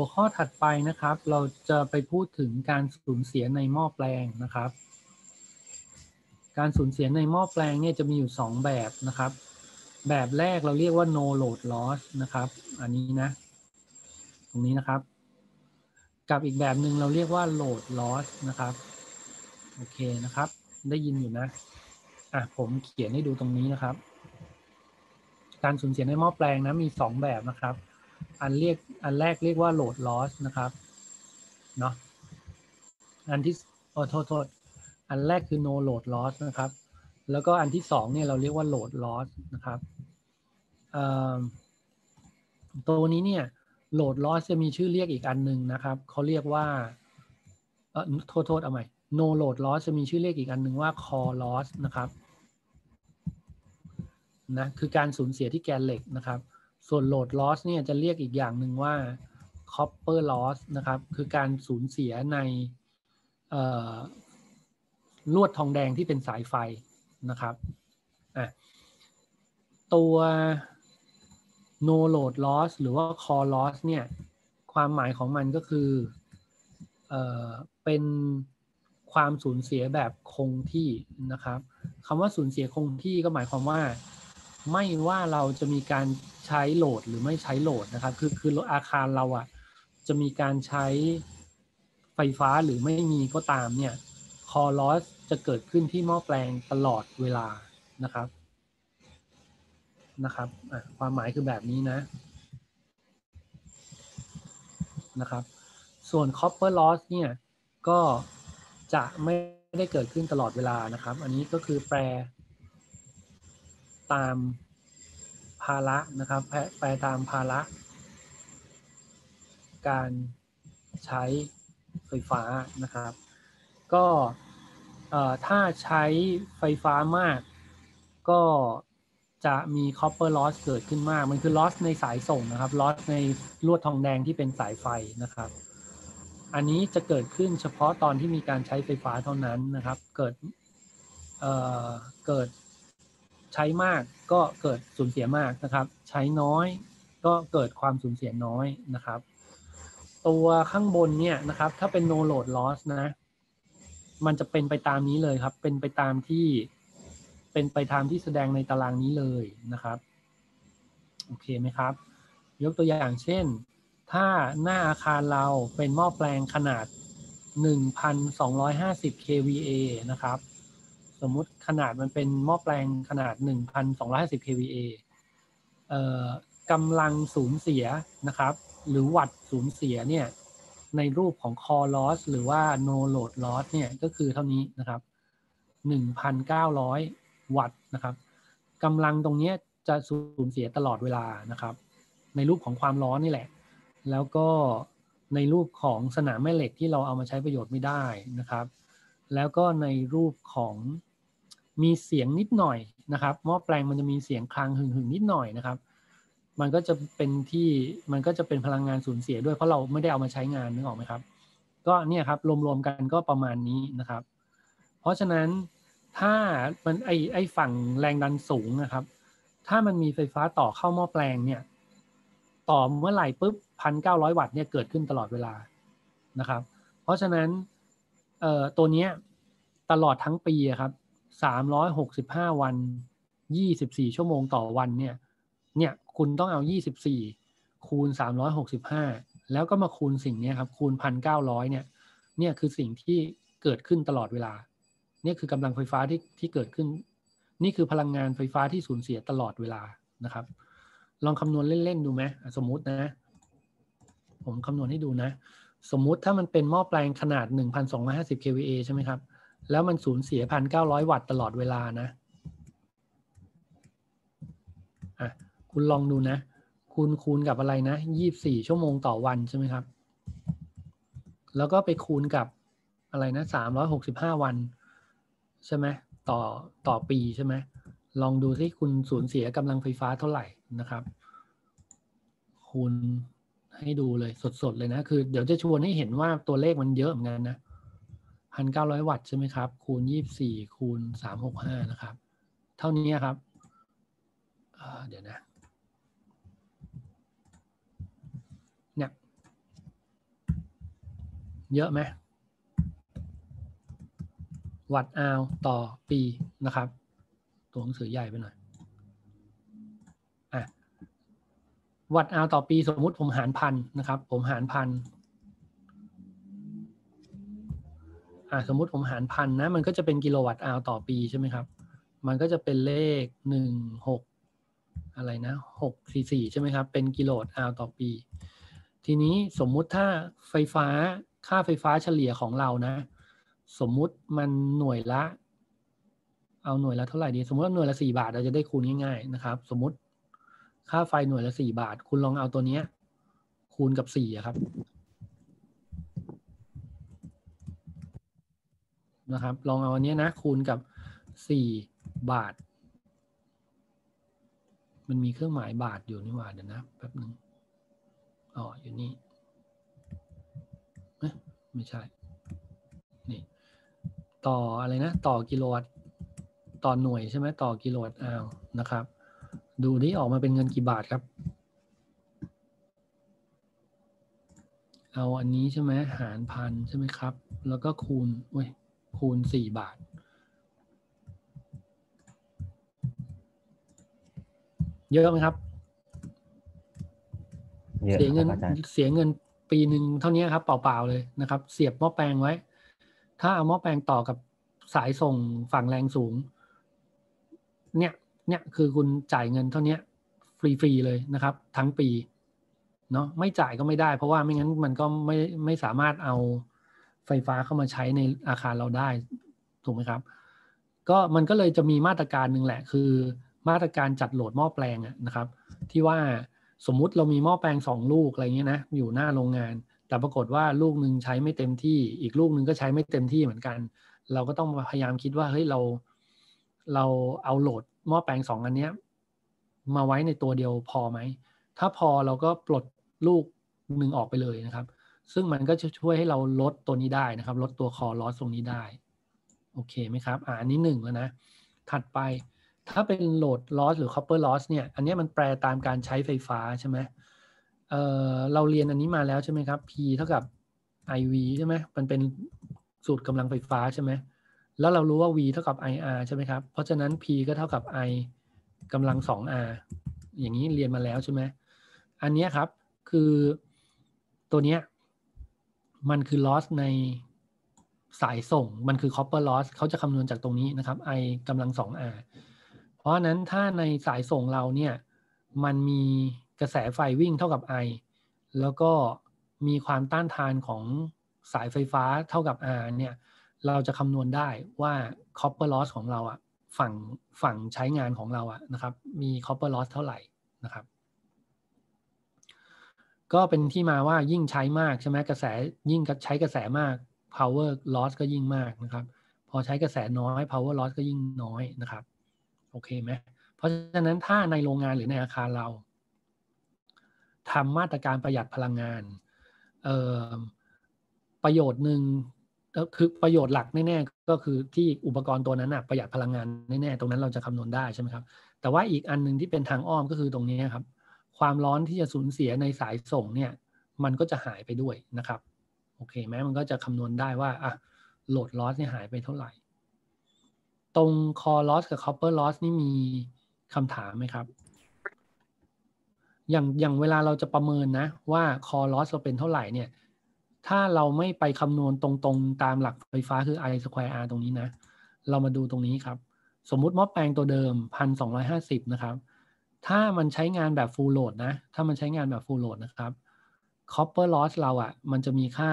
หัวข้อถัดไปนะครับ เราจะไปพูดถึงการสูญเสียในหม้อแปลงนะครับ การสูญเสียในหม้อแปลงเนี่ยจะมีอยู่ 2 แบบนะครับ แบบแรกเราเรียกว่า no load loss นะครับ อันนี้นะ ตรงนี้นะครับ กับอีกแบบหนึ่งเราเรียกว่า load loss นะครับ โอเคนะครับ ได้ยินอยู่นะ อะผมเขียนให้ดูตรงนี้นะครับ การสูญเสียในหม้อแปลงนะมี 2 แบบนะครับ อันเรียกอันแรกเรียกว่า load loss นะครับเนาะอันที่โอ้โทษโทษอันแรกคือ no load loss นะครับ แล้วก็อันที่สองเนี่ยเราเรียกว่า load loss นะครับตัวนี้เนี่ย load loss จะมีชื่อเรียกอีกอันหนึ่งนะครับเขาเรียกว่าเออโทษโทษเอาใหม่ no load loss จะมีชื่อเรียกอีกอันหนึ่งว่า core loss นะครับนะคือการสูญเสียที่แกนเหล็กนะครับ ส่วน load loss เนี่ยจะเรียกอีกอย่างหนึ่งว่า copper loss นะครับ คือการสูญเสียในลวดทองแดงที่เป็นสายไฟนะครับตัว no load loss หรือว่า core loss เนี่ย ความหมายของมันก็คือเออเป็นความสูญเสียแบบคงที่นะครับคำว่าสูญเสียคงที่ก็หมายความว่า ไม่ว่าเราจะมีการ ใช้โหลดหรือไม่ใช้โหลดนะครับ คือคืออาคารเราอะ่ะจะมีการใช้ไฟฟ้าหรือไม่มีก็ตามเนี่ยคอลอสจะเกิดขึ้นที่หม้อแปลงตลอดเวลานะครับนะครับความหมายคือแบบนี้นะนะครับ ส่วน copper loss เนี่ยก็จะไม่ได้เกิดขึ้นตลอดเวลานะครับ อันนี้ก็คือแปลตามาระนะครับแปลตามภาระการใช้ไฟฟ้านะครับ ก็ถ้าใช้ไฟฟ้ามาก ก็จะมี copper loss เกิดขึ้นมาก มันคือ loss ในสายส่งนะครับ loss ในลวดทองแดงที่เป็นสายไฟนะครับ อันนี้จะเกิดขึ้นเฉพาะตอนที่มีการใช้ไฟฟ้าเท่านั้นนะครับ เกิดเเกิดใช้มาก ก็เกิดสูญเสียมากนะครับ ใช้น้อยก็เกิดความสูญเสียน้อยนะครับ ตัวข้างบนเนี่ยนะครับ ถ้าเป็น no load loss นะ มันจะเป็นไปตามนี้เลยครับ เป็นไปตามที่เป็นไปตามที่แสดงในตารางนี้เลยนะครับโอเคไหมครับ ยกตัวอย่างเช่น ถ้าหน้าอาคารเราเป็นหม้อแปลงขนาด 1,250 kVA นะครับ สมมุติขนาดมันเป็นหม้อแปลงขนาด 1,250 kVA เอ่อกำลังสูญเสียนะครับ หรือวัดสูญเสียเนี่ยในรูปของ core loss หรือว่า no load loss เนี่ยก็คือเท่านี้นะครับ 1,900 วัตต์นะครับกำลังตรงนี้จะสูญเสียตลอดเวลานะครับ ในรูปของความร้อนนี่แหละ แล้วก็ในรูปของสนามแม่เหล็กที่เราเอามาใช้ประโยชน์ไม่ได้นะครับ แล้วก็ในรูปของ มีเสียงนิดหน่อยนะครับหม้อแปลงมันจะมีเสียงคลางหึ่งหึ่งนิดหน่อยนะครับ มันก็จะเป็นที่มันก็จะเป็นพลังงานสูญเสียด้วยเพราะเราไม่ได้เอามาใช้งานนึกออกไหมครับ ก็เนี่ยครับรวมๆกันก็ประมาณนี้นะครับ เพราะฉะนั้นถ้ามันไอไอฝั่งแรงดันสูงนะครับ ถ้ามันมีไฟฟ้าต่อเข้าหม้อแปลงเนี่ยต่อเมื่อไหร่ปุ๊บพันเก้าร้อยวัตต์เนี่ยเกิดขึ้นตลอดเวลานะครับ เพราะฉะนั้นเอ่อตัวเนี้ยตลอดทั้งปีครับ สามร้อยหกสิบห้าวันยี่สิบสี่ชั่วโมงต่อวันเนี่ย เนี่ยคุณต้องเอายี่สิบสี่คูณสามร้อยหกสิบห้าแล้วก็มาคูณสิ่งนี้ครับคูณพันเก้าร้อยเนี่ย เนี่ยคือสิ่งที่เกิดขึ้นตลอดเวลา เนี่ยคือกำลังไฟฟ้าที่ที่เกิดขึ้น นี่คือพลังงานไฟฟ้าที่สูญเสียตลอดเวลานะครับ ลองคำนวณเล่นๆดูไหมสมมุตินะ ผมคำนวณให้ดูนะ สมมุติถ้ามันเป็นหม้อแปลงขนาด 1,250 kVA ใช่ไหมครับ แล้วมันสูญเสีย1,900วัตต์ตลอดเวลานะอะคุณลองดูนะ คุณคูณกับอะไรนะ24ชั่วโมงต่อวันใช่ไหมครับ แล้วก็ไปคูณกับอะไรนะ365วัน ใช่ไหมต่อต่อปีใช่ไหมลองดูที่คุณสูญเสียกำลังไฟฟ้าเท่าไหร่นะครับคุณให้ดูเลยสดๆเลยนะ คือเดี๋ยวจะชวนให้เห็นว่าตัวเลขมันเยอะเหมือนกันนะ พันเก้าร้อยวัตต์ใช่ไหมครับ คูณยี่บสี่คูณสามหกห้านะครับ เท่านี้ครับเดี๋ยวนะเนี่ยเยอะไหมวัตต์อาวต่อปีนะครับ ตัวหนังสือใหญ่ไปหน่อยอะวัตต์อาวต่อปีสมมุติผมหารพันนะครับ ผมหารพัน อะสมมุติผมหารพันนะ มันก็จะเป็นกิโลวัตต์อาวต่อปีใช่ไหมครับ มันก็จะเป็นเลขหนึ่งหกอะไรนะหกสี่สี่ใช่ไหมครับ เป็นกิโลวัตต์อาวต่อปี ทีนี้สมมุติถ้าไฟฟ้าค่าไฟฟ้าเฉลี่ยของเรานะ สมมุติมันหน่วยละ เอาหน่วยละเท่าไหร่ดี สมมติว่าหน่วยละสี่บาทเราจะได้คูณง่ายๆนะครับ สมมุติค่าไฟหน่วยละสี่บาท คุณลองเอาตัวเนี้ยคูณกับสี่ครับ นะครับ ลองเอาอันนี้นะ คูณกับสี่บาท มันมีเครื่องหมายบาทอยู่นี่หว่าเดี๋ยวนะแป๊บหนึ่งอ๋ออยู่นี่ไม่ใช่ นี่ ต่ออะไรนะ ต่อกิโลวัตต์ต่อหน่วยใช่ไหมต่อกิโลวัตต์อาวนะครับ ดูนี่ออกมาเป็นเงินกี่บาทครับ เอาอันนี้ใช่ไหมหารพันใช่ไหมครับ แล้วก็คูณเว้ย คูณสี่บาท เยอะไหมครับเยอะเสียคเงิรันบอาจารย์เสียเงินปีหนึ่งเท่านี้ครับเปล่าๆเลยนะครับ เสียบหม้อแปลงไว้ ถ้าเอาหม้อแปลงต่อกับสายส่งฝั่งแรงสูง เนี่ย เนี่ยคือคุณจ่ายเงินเท่านี้ฟรีๆเลยนะครับ ทั้งปีเนาะไม่จ่ายก็ไม่ได้ เพราะว่าไม่งั้นมันก็ไม่ไม่สามารถเอา ไฟฟ้าเข้ามาใช้ในอาคารเราได้ถูกไหมครับ ก็มันก็เลยจะมีมาตรการหนึ่งแหละ คือมาตรการจัดโหลดหม้อแปลงนะครับ ที่ว่าสมมุติเรามีหม้อแปลงสองลูกอะไรเงี้ยนะอยู่หน้าโรงงาน แต่ปรากฏว่าลูกหนึ่งใช้ไม่เต็มที่ อีกลูกหนึ่งก็ใช้ไม่เต็มที่เหมือนกัน เราก็ต้องพยายามคิดว่าเฮ้ยเรา เราเอาโหลดหม้อแปลงสองอันเนี้ยมาไว้ในตัวเดียวพอไหมถ้าพอเราก็ปลดลูกหนึ่งออกไปเลยนะครับ ซึ่งมันก็จะช่วยให้เราลดตัวนี้ได้นะครับ ลดตัวคอลอสตรงนี้ได้ โอเคไหมครับ อ่าอันนี้หนึ่งแล้วนะ ถัดไปถ้าเป็นโหลด loss หรือ copper loss เนี่ย อันนี้มันแปลตามการใช้ไฟฟ้าใช่ไหมเออเราเรียนอันนี้มาแล้วใช่ไหมครับ P เท่ากับ IV ใช่ไหมมันเป็นสูตรกำลังไฟฟ้าใช่ไหมแล้วเรารู้ว่า V เท่ากับ IR ใช่ไหมครับ เพราะฉะนั้น P ก็เท่ากับ I กำลัง 2R อย่างนี้เรียนมาแล้วใช่ไหม อันนี้ครับคือตัวเนี้ย มันคือ loss ในสายส่งมันคือ copper loss เขาจะคำนวณจากตรงนี้นะครับ I กำลัง 2R เพราะฉะนั้นถ้าในสายส่งเราเนี่ย มันมีกระแสไฟวิ่งเท่ากับ I แล้วก็มีความต้านทานของสายไฟฟ้าเท่ากับ R เนี่ย เราจะคำนวณได้ว่า copper loss ของเราอะฝั่งฝั่งใช้งานของเราอะนะครับ มี copper loss เท่าไหร่นะครับ ก็เป็นที่มาว่ายิ่งใช้มากใช่ไหมกระแสยิ่งใช้กระแสมาก power loss ก็ยิ่งมากนะครับ พอใช้กระแสน้อย power loss ก็ยิ่งน้อยนะครับ โอเคไหมเพราะฉะนั้นถ้าในโรงงานหรือในอาคารเราทำมาตรการประหยัดพลังงานประโยชน์หนึ่งก็คือประโยชน์หลักแน่ๆก็คือที่อุปกรณ์ตัวนั้นนะประหยัดพลังงานแน่ๆตรงนั้นเราจะคำนวณได้ใช่ไหมครับ แต่ว่าอีกอันหนึ่งที่เป็นทางอ้อมก็คือตรงนี้ครับ ความร้อนที่จะสูญเสียในสายส่งเนี่ยมันก็จะหายไปด้วยนะครับโอเคไหมมันก็จะคำนวณได้ว่าอะ load loss เนี่ยหายไปเท่าไหร่ ตรง core loss กับ copper loss นี่มีคำถามไหมครับ อย่างอย่างเวลาเราจะประเมินนะ ว่า core loss เราเป็นเท่าไหร่เนี่ย ถ้าเราไม่ไปคำนวณตรงๆ ตามหลักไฟฟ้าคือ I square R ตรงนี้นะ เรามาดูตรงนี้ครับ สมมุติหม้อแปลงตัวเดิมพันสองห้าสิบนะครับ ถ้ามันใช้งานแบบ full load นะ ถ้ามันใช้งานแบบ full load นะครับ copper loss เราอะ่ะ มันจะมีค่า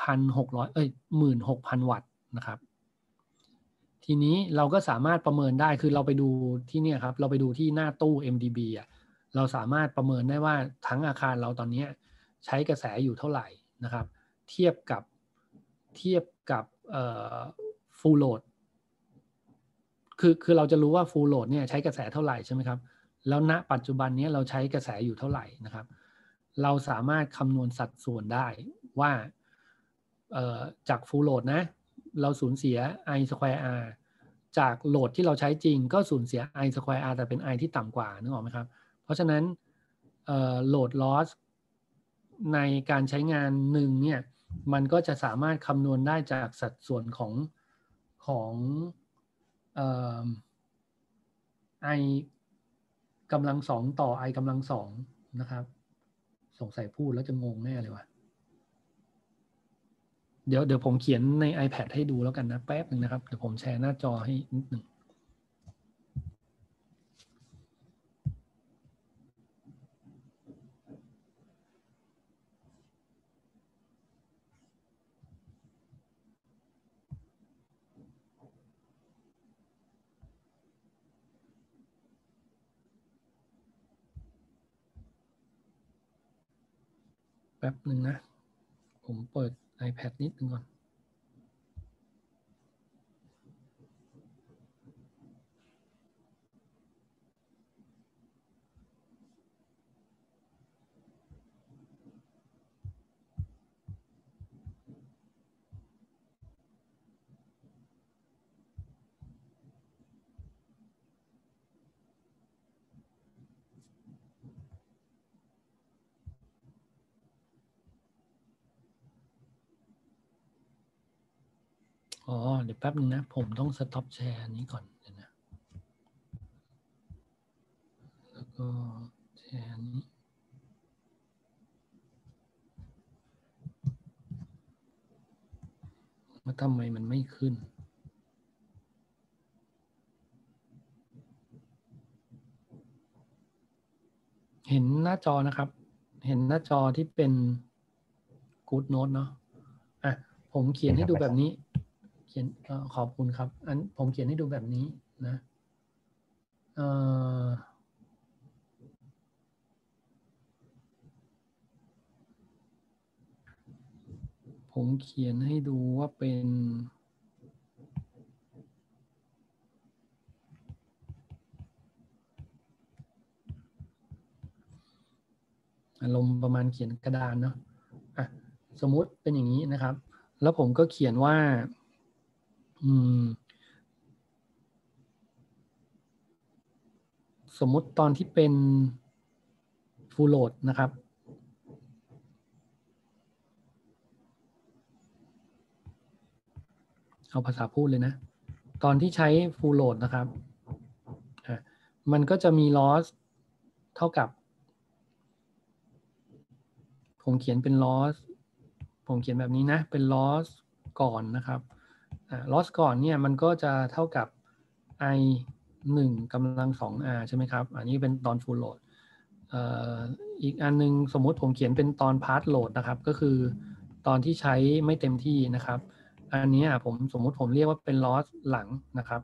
พันหกร้อยเอ้ยหมื่นหกพันวัตต์นะครับ ทีนี้เราก็สามารถประเมินได้คือเราไปดูที่เนี่ยครับ เราไปดูที่หน้าตู้ MDB อะเราสามารถประเมินได้ว่าทั้งอาคารเราตอนนี้ใช้กระแสอยู่เท่าไหร่นะครับ เทียบกับเทียบกับเอ่อ full load คือคือเราจะรู้ว่า full load เนี่ยใช้กระแสเท่าไหร่ใช่ไหมครับ แล้วณปัจจุบันนี้เราใช้กระแสอยู่เท่าไหร่นะครับ เราสามารถคำนวณสัดส่วนได้ว่าจาก full load นะ เราสูญเสีย i square r จากโหลดที่เราใช้จริงก็สูญเสีย i square r แต่เป็น i ที่ต่ำกว่านึกออกไหมครับ เพราะฉะนั้นโหลด loss ในการใช้งานหนึ่งเนี่ยมันก็จะสามารถคำนวณได้จากสัดส่วนของของไอ กำลังสองต่อไอกำลังสองนะครับ สงสัยพูดแล้วจะงงแน่เลยว่ะเดี๋ยวเดี๋ยวผมเขียนใน iPad ให้ดูแล้วกันนะ แป๊บหนึ่งนะครับ เดี๋ยวผมแชร์หน้าจอให้นิดหนึ่ง แป๊บหนึ่งนะ ผมเปิด iPad นิดนึงก่อน อ๋อ เดี๋ยวแป๊บนึงนะ ผมต้องสต็อปแชร์นี้ก่อนเดี๋ยวนะ แล้วก็แชร์นี้ว่าทำไมมันไม่ขึ้น เห็นหน้าจอนะครับ เห็นหน้าจอที่เป็น Good Note เนาะอะ ผมเขียนให้ดูแบบนี้ ขียนเอ่อขอบคุณครับ อันผมเขียนให้ดูแบบนี้นะเอ่อผมเขียนให้ดูว่าเป็นอารมณ์ประมาณเขียนกระดานเนาะะสมมุติเป็นอย่างนี้นะครับ แล้วผมก็เขียนว่า สมมุติตอนที่เป็น full load นะครับ เอาภาษาพูดเลยนะ ตอนที่ใช้ full load นะครับ มันก็จะมี loss เท่ากับ ผมเขียนเป็น loss ผมเขียนแบบนี้นะ เป็น loss ก่อนนะครับ อ่า loss ก่อนเนี่ยมันก็จะเท่ากับ i 1กำลัง 2r ใช่ไหมครับ อันนี้เป็นตอน full load อีกอันนึงสมมุติผมเขียนเป็นตอน part load นะครับ ก็คือตอนที่ใช้ไม่เต็มที่นะครับ อันนี้ผมสมมุติผมเรียกว่าเป็น loss หลังนะครับ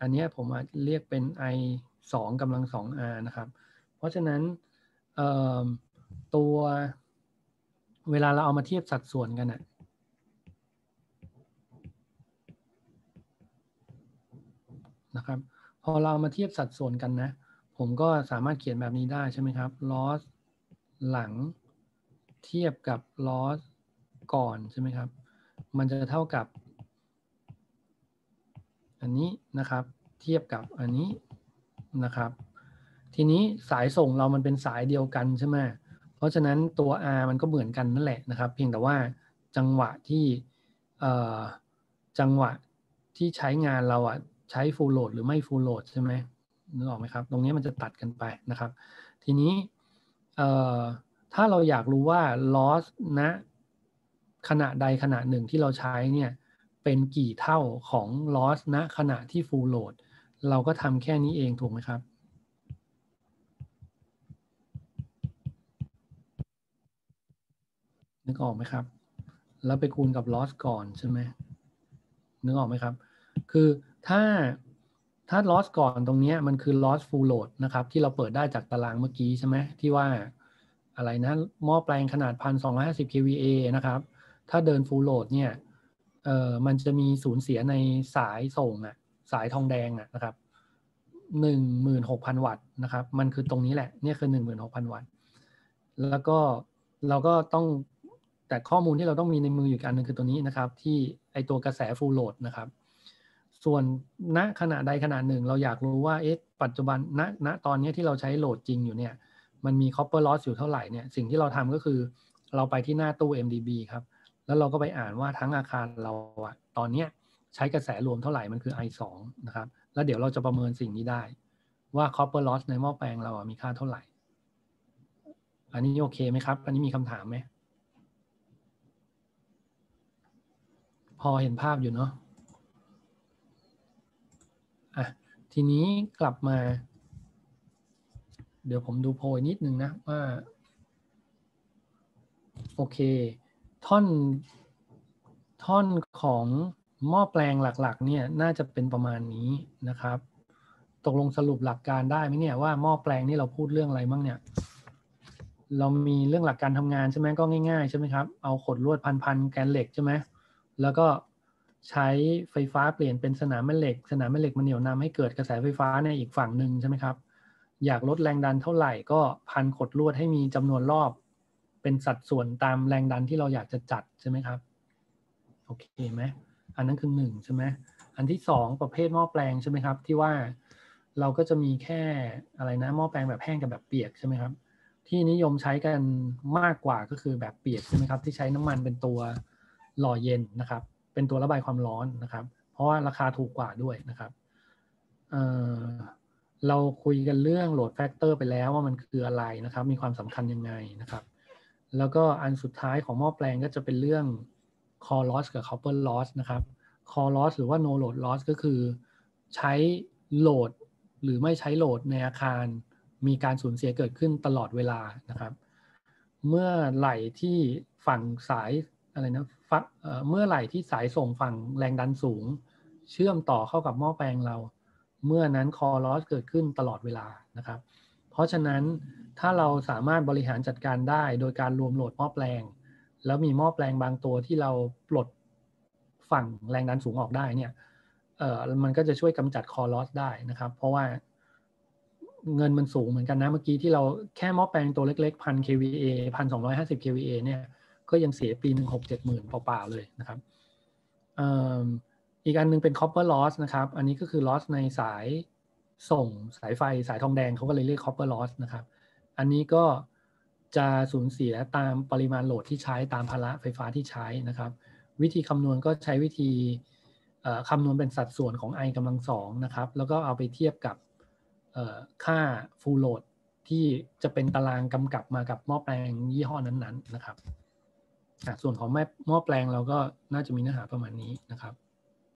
อันนี้ผมเรียกเป็น i 2กำลัง 2r นะครับ เพราะฉะนั้นตัวเวลาเราเอามาเทียบสัดส่วนกันอะ นะครับ พอเรามาเทียบสัดส่วนกันนะ ผมก็สามารถเขียนแบบนี้ได้ใช่ไหมครับ loss หลังเทียบกับ loss ก่อนใช่ไหมครับ มันจะเท่ากับ อันนี้นะครับ เทียบกับอันนี้นะครับ ทีนี้สายส่งเรามันเป็นสายเดียวกันใช่ไหมเพราะฉะนั้นตัว R มันก็เหมือนกันนั่นแหละนะครับ เพียงแต่ว่าจังหวะที่จังหวะที่ใช้งานเราอะ ใช้ full load หรือไม่ full load ใช่ไหมนึกออกไหมครับ ตรงนี้มันจะตัดกันไปนะครับ ทีนี้ถ้าเราอยากรู้ว่า loss ณขณะใดขณะหนึ่งที่เราใช้เนี่ยเป็นกี่เท่าของ loss ณขณะที่ full load เราก็ทำแค่นี้เองถูกไหมครับนึกออกไหมครับ แล้วไปคูณกับ loss ก่อนใช่ไหมนึกออกไหมครับ คือ ถ้าถ้า loss ก่อนตรงนี้มันคือ loss full load นะครับ ที่เราเปิดได้จากตารางเมื่อกี้ใช่ไหมที่ว่าอะไรนะหม้อแปลงขนาด 1,250 kVA นะครับ ถ้าเดิน full load เนี่ยเอ่อมันจะมีสูญเสียในสายส่งอะสายทองแดงอะนะครับ 16,000 วัตต์นะครับ มันคือตรงนี้แหละเนี่ยคือ 16,000 วัตต์ แล้วก็เราก็ต้องแต่ข้อมูลที่เราต้องมีในมืออยู่อันนึงคือตัวนี้นะครับ ที่ไอตัวกระแส full load นะครับ ส่วนณขณะใดขณะหนึ่ง เราอยากรู้ว่าเอ๊ะปัจจุบันณณตอนนี้ที่เราใช้โหลดจริงอยู่เนี่ย มันมี copper loss อยู่เท่าไหร่เนี่ยสิ่งที่เราทำก็คือ เราไปที่หน้าตู้ MDB ครับ แล้วเราก็ไปอ่านว่าทั้งอาคารเราอะตอนเนี้ยใช้กระแสรวมเท่าไหร่มันคือ I 2 นะครับ แล้วเดี๋ยวเราจะประเมินสิ่งนี้ได้ ว่า copper loss ในหม้อแปลงเราอะมีค่าเท่าไหร่ อันนี้โอเคไหมครับ อันนี้มีคำถามไหมพอเห็นภาพอยู่เนาะ อะ ทีนี้กลับมา เดี๋ยวผมดูโพยนิดนึงนะว่า โอเค ท่อน ท่อนของหม้อแปลงหลักๆ เนี่ยน่าจะเป็นประมาณนี้นะครับ ตกลงสรุปหลักการได้ไหมเนี่ยว่าหม้อแปลงนี่เราพูดเรื่องอะไรบ้างเนี่ย เรามีเรื่องหลักการทำงานใช่ไหมก็ง่ายๆใช่ไหมครับ เอาขดลวดพันๆแกนเหล็กใช่ไหมแล้วก็ ใช้ไฟฟ้าเปลี่ยนเป็นสนามแม่เหล็ก สนามแม่เหล็กมันเหนี่ยวนำให้เกิดกระแสไฟฟ้าในอีกฝั่งหนึ่งใช่ไหมครับ อยากลดแรงดันเท่าไหร่ก็พันขดลวดให้มีจำนวนรอบ เป็นสัดส่วนตามแรงดันที่เราอยากจะจัดใช่ไหมครับโอเคไหมอันนั้นคือหนึ่งใช่ไหมอันที่สองประเภทหม้อแปลงใช่ไหมครับ ที่ว่าเราก็จะมีแค่อะไรนะหม้อแปลงแบบแห้งกับแบบเปียกใช่ไหมครับ ที่นิยมใช้กันมากกว่าก็คือแบบเปียกใช่ไหมครับ ที่ใช้น้ำมันเป็นตัวหล่อเย็นนะครับ เป็นตัวระบายความร้อนนะครับ เพราะว่าราคาถูกกว่าด้วยนะครับเราคุยกันเรื่อง load factor ไปแล้วว่ามันคืออะไรนะครับ มีความสำคัญยังไงนะครับ แล้วก็อันสุดท้ายของหม้อแปลงก็จะเป็นเรื่อง core loss กับ copper loss นะครับ core loss หรือว่า no load loss ก็คือใช้ load หรือไม่ใช้ load ในอาคาร มีการสูญเสียเกิดขึ้นตลอดเวลานะครับ เมื่อไหร่ที่ฝั่งสาย อะไรนะฟักเมื่อไหร่ที่สายส่งฝั่งแรงดันสูง เชื่อมต่อเข้ากับหม้อแปลงเรา เมื่อนั้น core loss เกิดขึ้นตลอดเวลานะครับ เพราะฉะนั้นถ้าเราสามารถบริหารจัดการได้โดยการรวมโหลดหม้อแปลง แล้วมีหม้อแปลงบางตัวที่เราปลดฝั่งแรงดันสูงออกได้เนี่ยเออมันก็จะช่วยกำจัด core loss ได้นะครับ เพราะว่าเงินมันสูงเหมือนกันนะ เมื่อกี้ที่เราแค่หม้อแปลงตัวเล็กๆพัน kVA พันสองร้อยห้าสิบ kVA เนี่ย ก็ยังเสียปีหนึ่งหกเจ็ดหมื่นเปล่าๆเลยนะครับอีกอันนึงเป็น copper loss นะครับ อันนี้ก็คือ loss ในสายส่งสายไฟสายทองแดงเขาก็เลยเรียก copper loss นะครับ อันนี้ก็จะสูญเสียตามปริมาณโหลดที่ใช้ตามภาระไฟฟ้าที่ใช้นะครับ วิธีคำนวณก็ใช้วิธีคำนวณเป็นสัดส่วนของ i กำลังสองนะครับ แล้วก็เอาไปเทียบกับค่า full load ที่จะเป็นตารางกำกับมากับหม้อแปลงยี่ห้อนั้นๆนะครับ ส่วนของแม่หม้อแปลงเราก็น่าจะมีเนื้อหาประมาณนี้นะครับ